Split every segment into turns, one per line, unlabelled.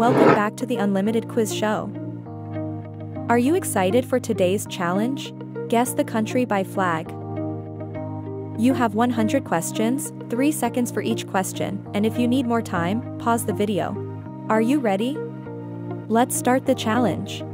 Welcome back to the Unlimited Quiz Show. Are you excited for today's challenge? Guess the country by flag. You have 100 questions, 3 seconds for each question, and if you need more time, pause the video. Are you ready? Let's start the challenge.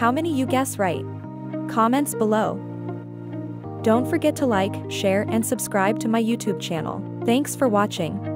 How many you guess right? Comments below. Don't forget to like, share and subscribe to my YouTube channel. Thanks for watching.